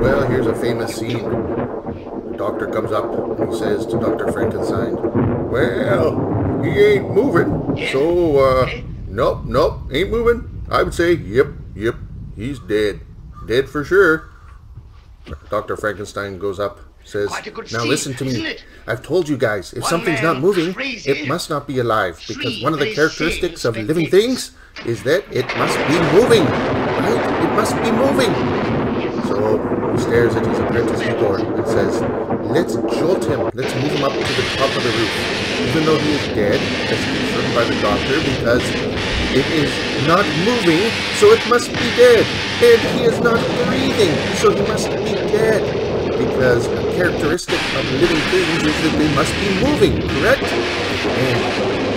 Well, here's a famous scene. The doctor comes up and he says to Dr. Frankenstein, Well, he ain't moving, so, uh, nope, nope, ain't moving. I would say, yep, yep, he's dead. Dead for sure. Dr. Frankenstein goes up, says, Quite a good Now listen to me. I've told you guys, if One something's not moving, crazy, it must not be alive, because one of the characteristics of living things is that it must be moving. Right? It must be moving. So he stares at his apprentice Igor and says, Let's jolt him. Let's move him up to the top of the roof. Even though he is dead, as confirmed by the doctor, because it is not moving, so it must be dead. And he is not breathing, so he must be dead. Because a characteristic of living things is that they must be moving, correct? And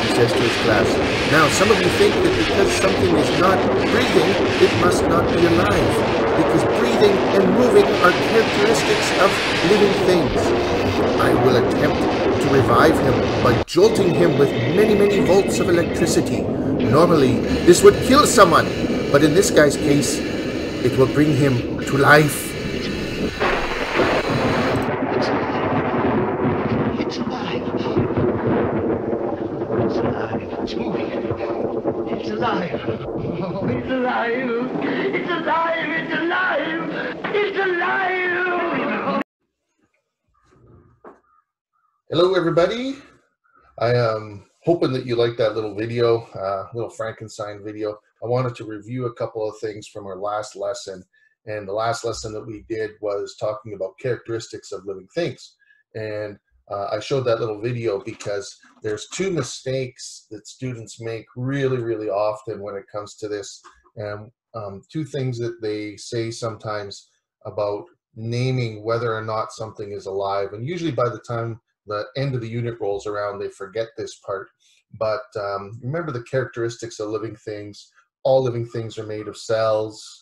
he says to his class, Now some of you think that because something is not breathing, it must not be alive. Because breathing and moving are characteristics of living things. I will attempt to revive him by jolting him with many, many volts of electricity. Normally, this would kill someone, but in this guy's case, it will bring him to life. It's alive. It's alive. It's moving. It's alive. It's alive. It's alive. It's alive. It's alive. Hello, everybody. I am hoping that you liked that little video, uh, little Frankenstein video. I wanted to review a couple of things from our last lesson. And the last lesson that we did was talking about characteristics of living things. And uh, I showed that little video because there's two mistakes that students make really, really often when it comes to this. And um, two things that they say sometimes about naming whether or not something is alive. And usually by the time the end of the unit rolls around, they forget this part. But um, remember the characteristics of living things. All living things are made of cells.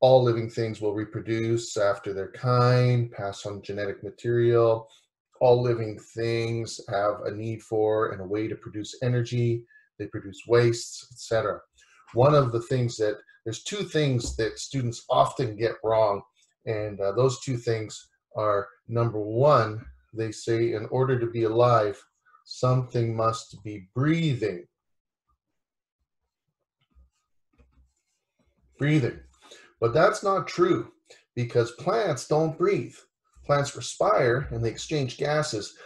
All living things will reproduce after their kind, pass on genetic material. All living things have a need for and a way to produce energy. They produce wastes, etc. One of the things that there's two things that students often get wrong, and uh, those two things are number one, they say in order to be alive, something must be breathing. Breathing. But that's not true because plants don't breathe. Plants respire and they exchange gases,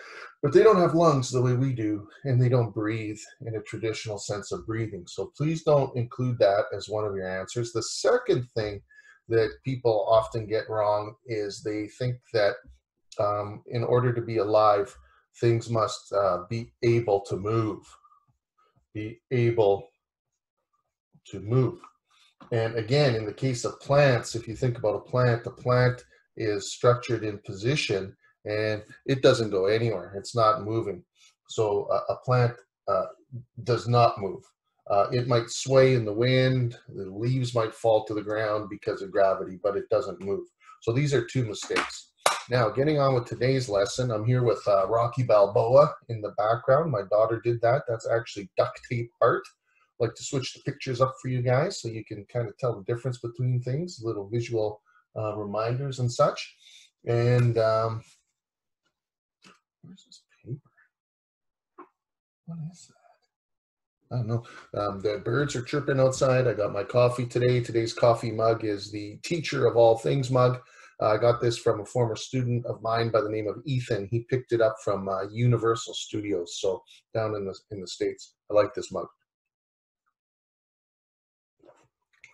but they don't have lungs the way we do, and they don't breathe in a traditional sense of breathing. So please don't include that as one of your answers. The second thing that people often get wrong is they think that um, in order to be alive, things must uh, be able to move. Be able to move. And again, in the case of plants, if you think about a plant, the plant is structured in position and it doesn't go anywhere. It's not moving. So a, a plant uh, does not move. Uh, it might sway in the wind, the leaves might fall to the ground because of gravity, but it doesn't move. So these are two mistakes. Now, getting on with today's lesson, I'm here with uh, Rocky Balboa in the background. My daughter did that. That's actually duct tape art. Like to switch the pictures up for you guys so you can kind of tell the difference between things, little visual uh, reminders and such. And um, where's this paper? What is that? I don't know. Um, the birds are chirping outside. I got my coffee today. Today's coffee mug is the teacher of all things mug. Uh, I got this from a former student of mine by the name of Ethan. He picked it up from uh, Universal Studios, so down in the in the states. I like this mug.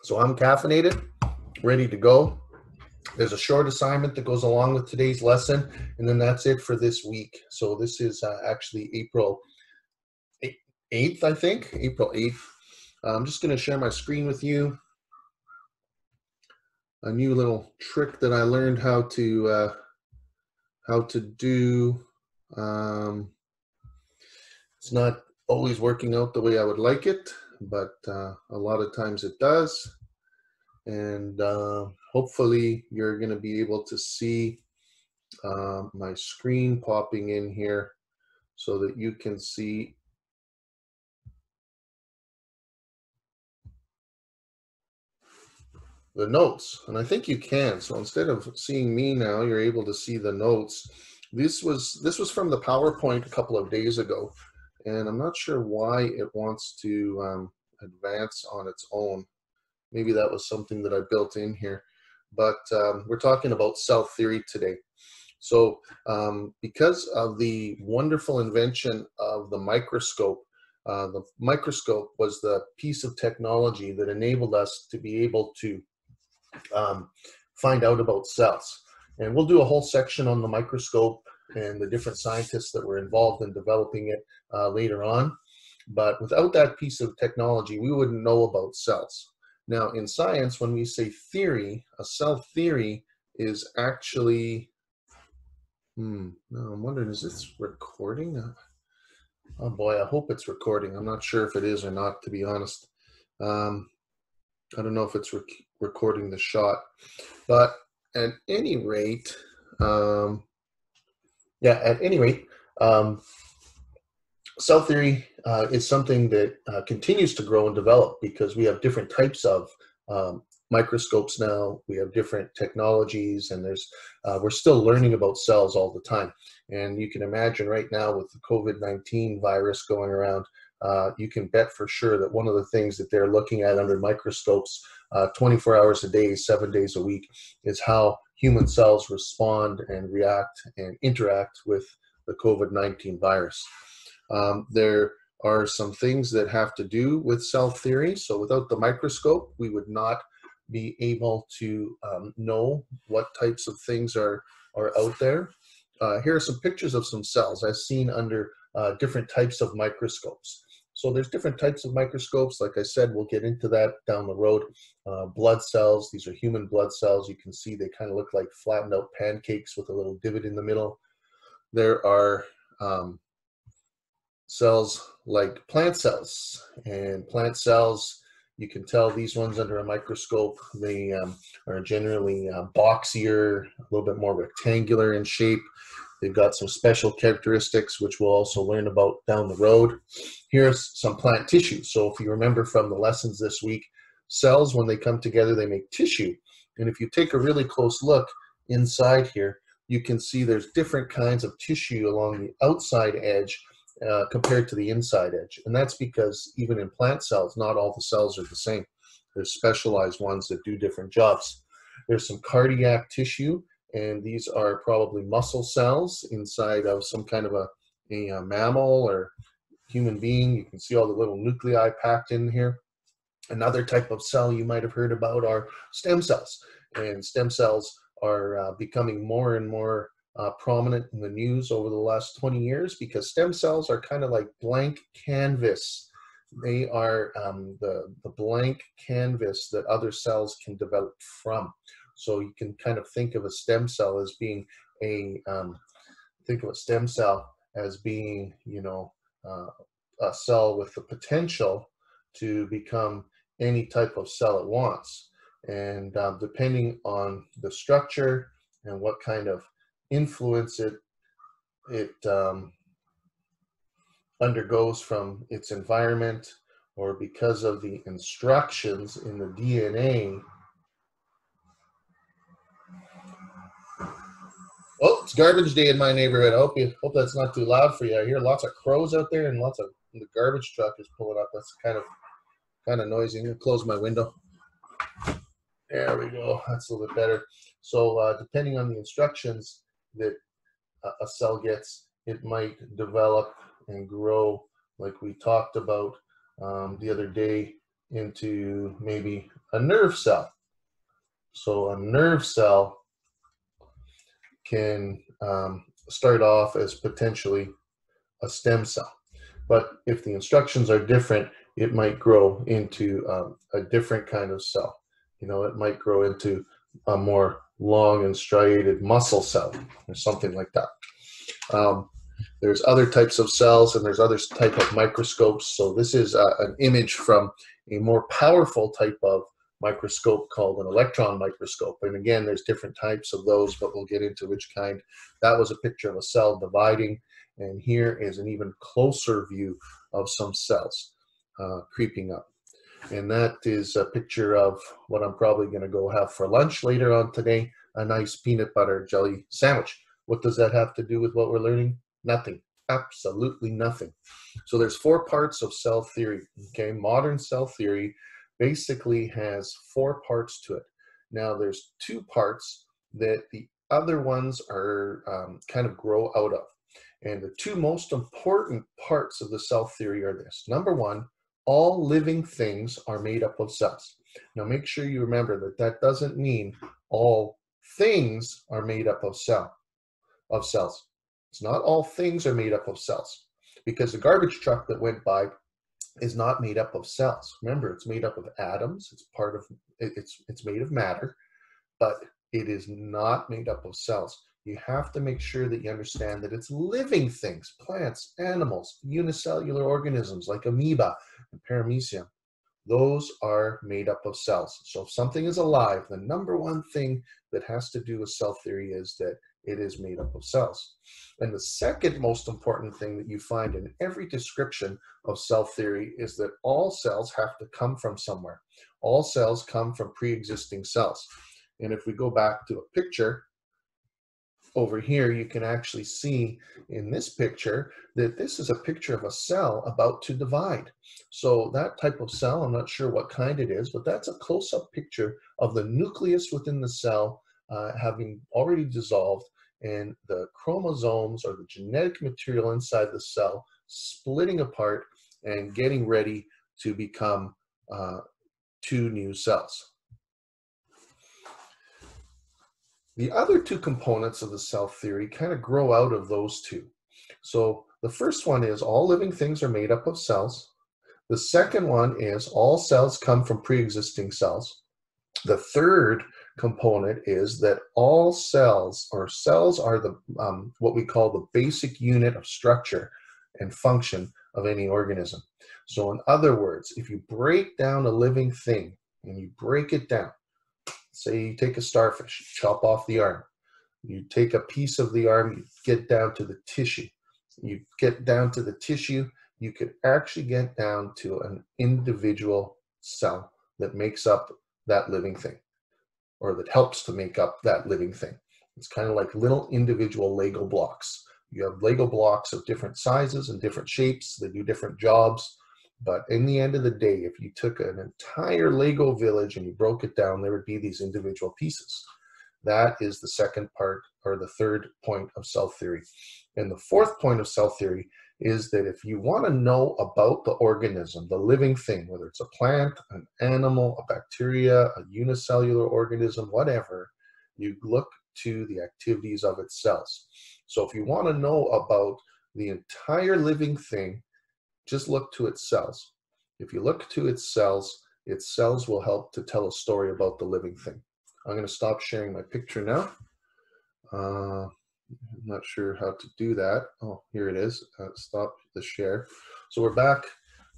So I'm caffeinated, ready to go. There's a short assignment that goes along with today's lesson, and then that's it for this week. So this is uh, actually April 8th, I think, April 8th. I'm just going to share my screen with you. A new little trick that I learned how to uh, how to do. Um, it's not always working out the way I would like it, but uh, a lot of times it does. And uh, hopefully you're going to be able to see uh, my screen popping in here so that you can see the notes, and I think you can. So instead of seeing me now, you're able to see the notes. This was this was from the PowerPoint a couple of days ago, and I'm not sure why it wants to um, advance on its own. Maybe that was something that I built in here, but um, we're talking about cell theory today. So um, because of the wonderful invention of the microscope, uh, the microscope was the piece of technology that enabled us to be able to um, find out about cells. And we'll do a whole section on the microscope and the different scientists that were involved in developing it uh, later on. But without that piece of technology, we wouldn't know about cells. Now, in science, when we say theory, a cell theory is actually, hmm, no, I'm wondering, is this recording? Uh, oh boy, I hope it's recording. I'm not sure if it is or not, to be honest. Um, I don't know if it's rec recording the shot, but at any rate, um, yeah, at any rate, um, cell theory uh, is something that uh, continues to grow and develop because we have different types of um, microscopes now. We have different technologies, and there's uh, we're still learning about cells all the time. And you can imagine right now with the COVID-19 virus going around, uh, you can bet for sure that one of the things that they're looking at under microscopes uh, 24 hours a day, seven days a week, is how human cells respond and react and interact with the COVID-19 virus. Um, there are some things that have to do with cell theory. So without the microscope, we would not be able to um, know what types of things are, are out there. Uh, here are some pictures of some cells I've seen under uh, different types of microscopes. So there's different types of microscopes. Like I said, we'll get into that down the road. Uh, blood cells, these are human blood cells. You can see they kind of look like flattened out pancakes with a little divot in the middle. There are um, cells like plant cells. And plant cells, you can tell these ones under a microscope, they um, are generally uh, boxier, a little bit more rectangular in shape. They've got some special characteristics, which we'll also learn about down the road. Here's some plant tissue. So if you remember from the lessons this week, cells, when they come together, they make tissue. And if you take a really close look inside here, you can see there's different kinds of tissue along the outside edge uh, compared to the inside edge. And that's because even in plant cells, not all the cells are the same. There's specialized ones that do different jobs. There's some cardiac tissue and these are probably muscle cells inside of some kind of a, a, a, mammal or human being. You can see all the little nuclei packed in here. Another type of cell you might have heard about are stem cells, and stem cells are uh, becoming more and more uh, prominent in the news over the last 20 years because stem cells are kind of like blank canvas. They are um, the, the blank canvas that other cells can develop from. So you can kind of think of a stem cell as being a um, think of a stem cell as being you know uh, a cell with the potential to become any type of cell it wants. And um, depending on the structure and what kind of influence it it um, undergoes from its environment or because of the instructions in the DNA Oh, it's garbage day in my neighborhood. I hope you hope that's not too loud for you. I hear lots of crows out there and lots of the garbage truck is pulling up. That's kind of kind of noisy. I'm gonna close my window. There we go. That's a little bit better. So uh, depending on the instructions that a cell gets, it might develop and grow, like we talked about um, the other day, into maybe a nerve cell. So a nerve cell can um, start off as potentially a stem cell. But if the instructions are different, it might grow into um, a different kind of cell. You know, it might grow into a more long and striated muscle cell or something like that. Um, there's other types of cells and there's other type of microscopes. So this is uh, an image from a more powerful type of microscope called an electron microscope. And again, there's different types of those, but we'll get into which kind. That was a picture of a cell dividing. And here is an even closer view of some cells uh, creeping up. And that is a picture of what I'm probably going to go have for lunch later on today a nice peanut butter jelly sandwich. What does that have to do with what we're learning? Nothing. Absolutely nothing. So there's four parts of cell theory. Okay, modern cell theory basically has four parts to it. Now there's two parts that the other ones are um, kind of grow out of. And the two most important parts of the cell theory are this. Number one, all living things are made up of cells. Now make sure you remember that that doesn't mean all things are made up of cell of cells. It's not all things are made up of cells because the garbage truck that went by is not made up of cells. Remember, it's made up of atoms. It's part of it's it's made of matter, but it is not made up of cells. You have to make sure that you understand that it's living things, plants, animals, unicellular organisms like amoeba and paramecium. Those are made up of cells. So if something is alive, the number one thing that has to do with cell theory is that it is made up of cells. And the second most important thing that you find in every description of cell theory is that all cells have to come from somewhere. All cells come from pre-existing cells. And if we go back to a picture, over here, you can actually see in this picture that this is a picture of a cell about to divide. So that type of cell, I'm not sure what kind it is, but that's a close-up picture of the nucleus within the cell uh, having already dissolved and the chromosomes or the genetic material inside the cell splitting apart and getting ready to become uh, two new cells. The other two components of the cell theory kind of grow out of those two. So the first one is all living things are made up of cells. The second one is all cells come from pre-existing cells. The third component is that all cells or cells are the um, what we call the basic unit of structure and function of any organism. So in other words, if you break down a living thing and you break it down, Say you take a starfish, chop off the arm. You take a piece of the arm, you get down to the tissue. You get down to the tissue, you could actually get down to an individual cell that makes up that living thing or that helps to make up that living thing. It's kind of like little individual Lego blocks. You have Lego blocks of different sizes and different shapes. They do different jobs. But in the end of the day, if you took an entire Lego village and you broke it down, there would be these individual pieces. That is the second part or the third point of cell theory. And the fourth point of cell theory is that if you want to know about the organism, the living thing, whether it's a plant, an animal, a bacteria, a unicellular organism, whatever, you look to the activities of its cells. So if you want to know about the entire living thing, just look to its cells. If you look to its cells, its cells will help to tell a story about the living thing. I'm going to stop sharing my picture now. Uh, I'm not sure how to do that. Oh, here it is. Uh, stop the share. So we're back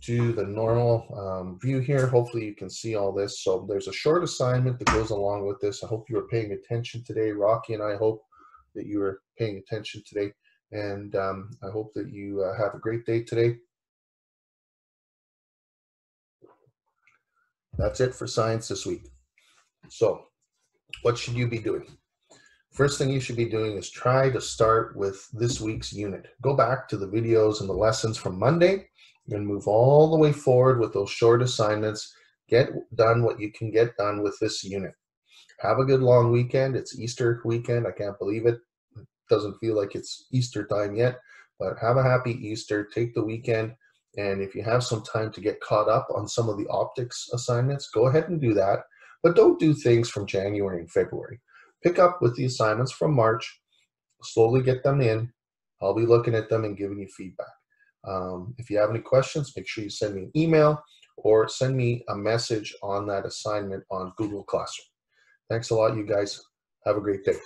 to the normal um, view here. Hopefully you can see all this. So there's a short assignment that goes along with this. I hope you were paying attention today. Rocky and I hope that you were paying attention today. And um, I hope that you uh, have a great day today. That's it for science this week. So, what should you be doing? First thing you should be doing is try to start with this week's unit. Go back to the videos and the lessons from Monday and move all the way forward with those short assignments. Get done what you can get done with this unit. Have a good long weekend. It's Easter weekend. I can't believe it. It doesn't feel like it's Easter time yet, but have a happy Easter. Take the weekend and if you have some time to get caught up on some of the optics assignments, go ahead and do that. But don't do things from January and February. Pick up with the assignments from March, slowly get them in. I'll be looking at them and giving you feedback. Um, if you have any questions, make sure you send me an email or send me a message on that assignment on Google Classroom. Thanks a lot, you guys. Have a great day.